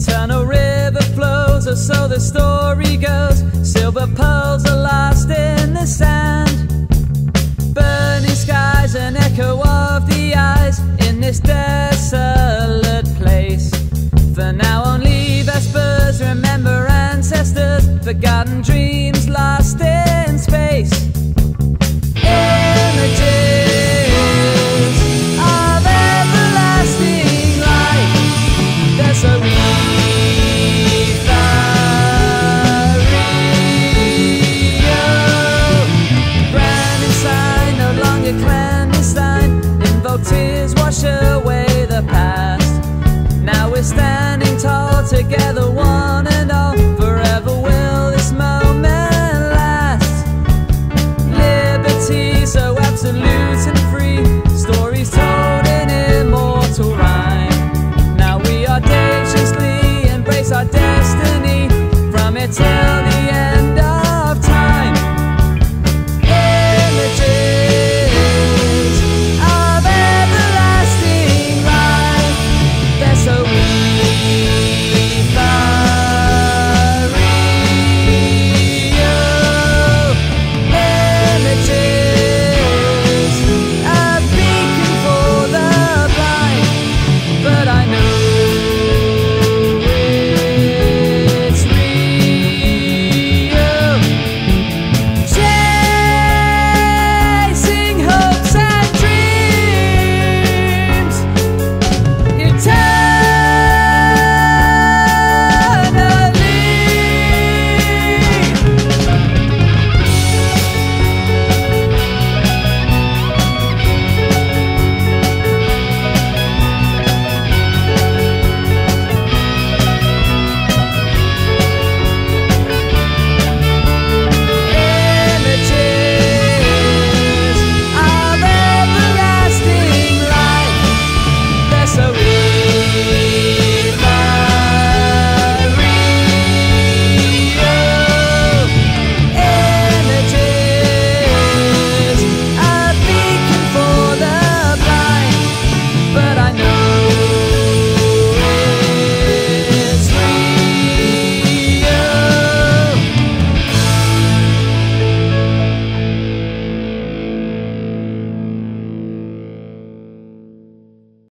Eternal river flows, or so the story goes. Silver pearls are lost in the sand. Burning skies, an echo of the eyes in this desolate place. For now, only vespers remember ancestors, forgotten dreams lost in. No clandestine. Invoke tears, wash away the past. Now we're standing tall together, one and all. Forever will this moment last. Liberty so absolute and free. Stories told in immortal rhyme. Now we audaciously embrace our destiny from eternity.